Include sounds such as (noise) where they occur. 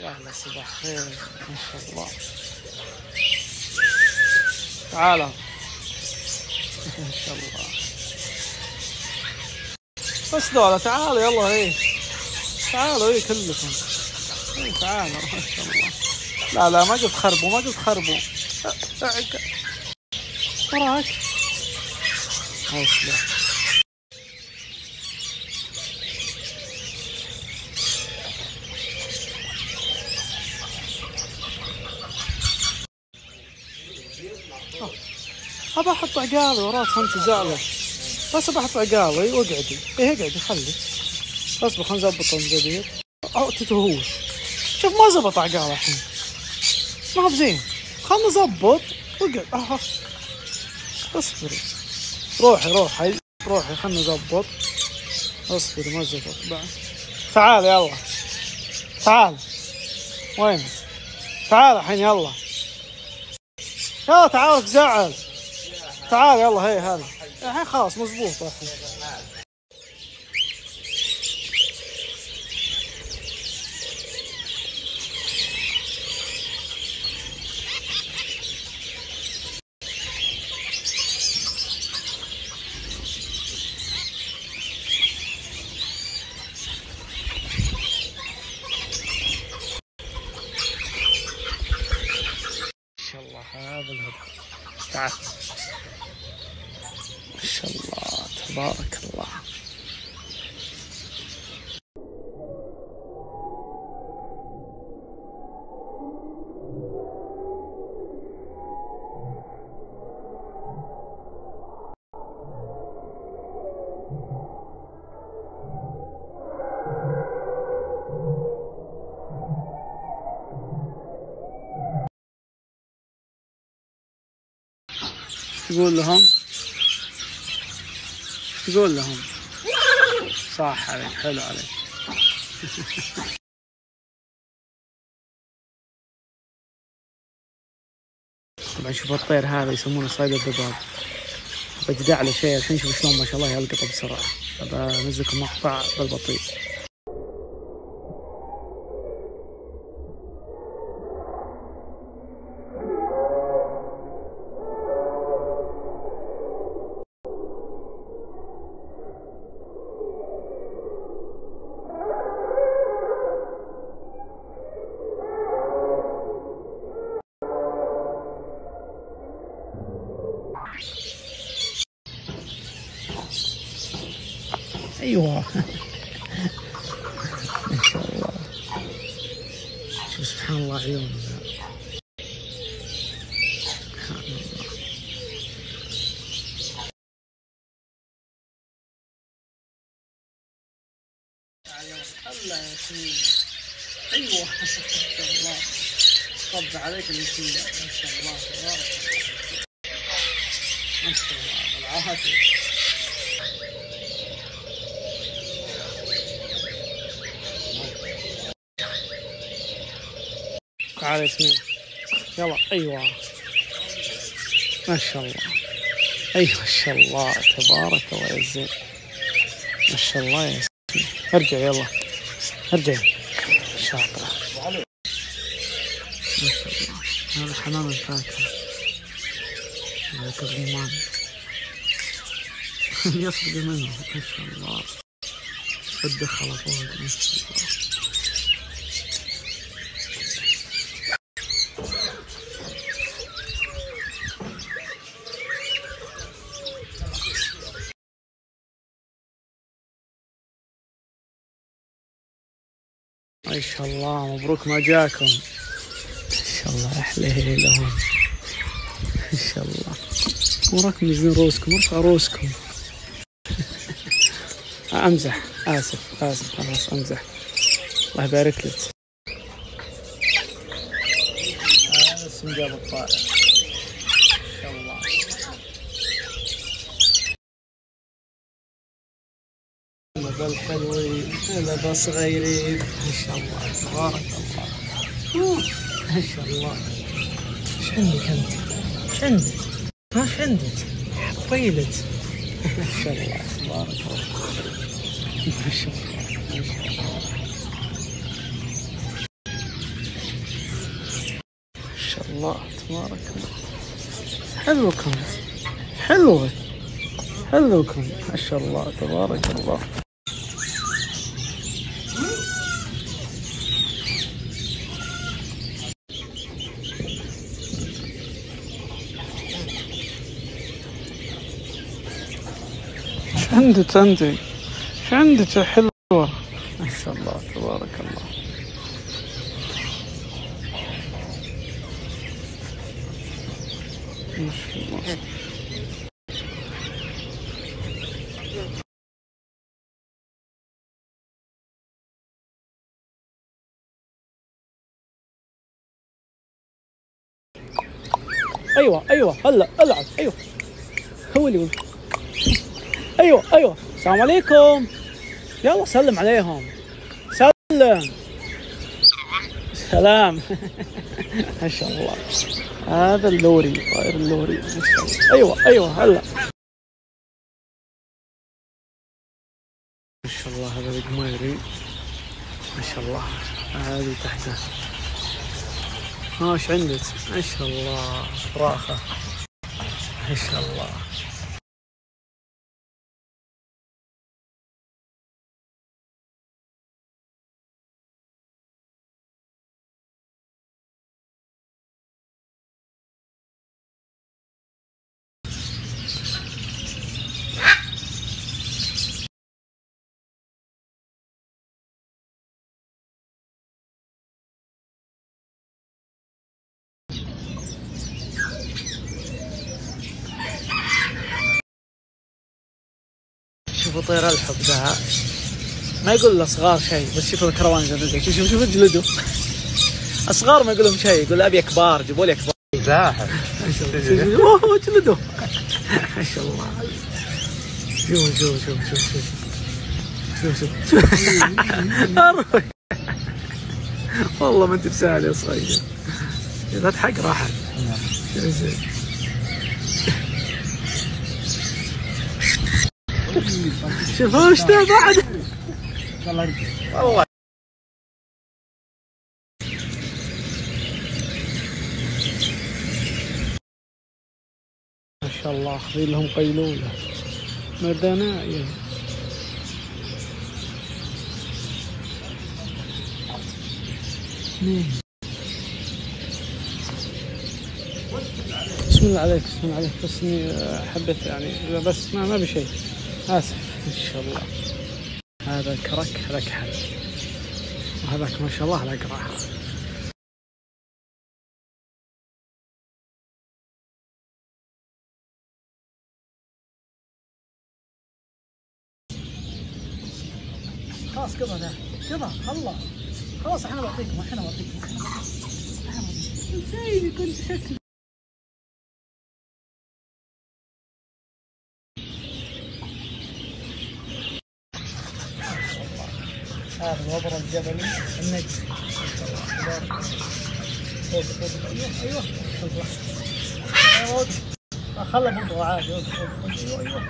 يا أهلا صباح خير ما شاء الله. تعالوا ما شاء الله. بس ذولا تعالوا يلا هي تعالوا هي كلكم. هي تعالوا ما شاء الله. لا لا ما قلت خربوا ما قلت خربوا. وراك. اوصله أبى أحط عقالي وراك انت زعله بس أبى أحط عقالي واقعدي إيه اقعدي خلي. اصبر خلينا نظبط المزادير أو تتوهوش شوف ما زبط عقاله الحين. ما هو بزين. خلنا نظبط وأقعد. أها. اصبري. روحي روحي. روحي خلنا نظبط اصبري ما زبط. بعد. تعال يلا. تعال. وين؟ تعال الحين يلا. يلا تعالك زعل. تعال يلا هي هذا الحين خلاص مزبوط الحين ما شاء الله هذا الهدى تعال ما شاء الله تبارك الله. تقول لهم تقول لهم. صح عليك حلو عليك. طبعا شوف الطير هذا يسمونه صيد الذباب بجدع له شيء الحين شوف شلون ما شاء الله يلقطه بسرعة. بنزلكم مقطع بالبطيء. أيوه. ما شاء الله شوف سبحان الله. عيونه سبحان الله. هلا يا سنين أيوه. ما شاء الله. صب عليك الياسمين ما شاء الله. تبارك الله. ما شاء الله. بالعافيه تعال ياسمين. يلا أيوه. ما شاء الله. أيوه ما شاء الله. تبارك الله يا زين. ما شاء الله يا ياسمين. ارجع يلا. ارجع. شاطرة. ما شاء الله. هذا حمام الفاكهة هذا كريمان (laughs) يصدق منه ما شاء الله. والدخلة فوق ما شاء الله ما شاء الله. مبروك ما جاكم. ما شاء الله أحلى لهم. ما شاء الله. وراكم يزين روسكم. ارفع روسكم. (laughs) أمزح. آسف. آسف. خلاص أمزح. الله يبارك لك. السنجاب الطائر ما شاء الله الحلوين هذا صغيرين ما شاء الله. تبارك الله. ما شاء الله. إيش عندك أنت؟ إيش عندك؟ ما إيش عندك؟ طيلت ما شاء الله. تبارك الله. ما شاء الله. ما شاء الله. الله. تبارك الله. حلوكم. حلوة. حلوكم. ما شاء الله. تبارك الله إيش عندك أنت؟ إيش عندك يا حلوة؟ ما شاء الله تبارك الله ما شاء الله أيوه أيوه هلا ألعب أيوه هو اللي يقول أيوه أيوه. السلام عليكم. يلا سلم عليهم. سلم. سلام. (laughs) ما شاء الله. هذا اللوري طاير اللوري. ما شاء الله أيوه أيوه هلا. ما شاء الله هذا القميري. ما شاء الله. هذه تحته. ها إيش عندك؟ ما شاء الله. راخة. ما شاء الله. شوفوا طير الحب ذا ما يقول الأصغار شيء بس شوفوا الكروان زي شوفوا شوفوا جلده أصغار ما يقول لهم شيء يقول أبي كبار جيبوا لي كبار زاحف أوه جلده ما شاء الله. شوف شوف شوف شوف شوف. شوف شوف. والله ما انت بسهل يا صغير. لا تحق راحت شوف وش بعد؟ والله. ما شاء الله أخذين لهم قيلولة. مدناية اثنين بسم الله عليك بسم الله عليك. بس إني حبيت يعني بس ما ما بشيء اسف إن شاء الله. هذا كرك هذاك حل وهذاك ما شاء الله الاقرع خلاص قضى ذا. قضى. خلاص خلاص إحنا بعطيكم إحنا بعطيكم. إحنا بعطيكم. كنت شكل الوبر الجبلي. النجم. فوق فوق أيوه. أيوه. خله برضه عادي أيوه. أيوه.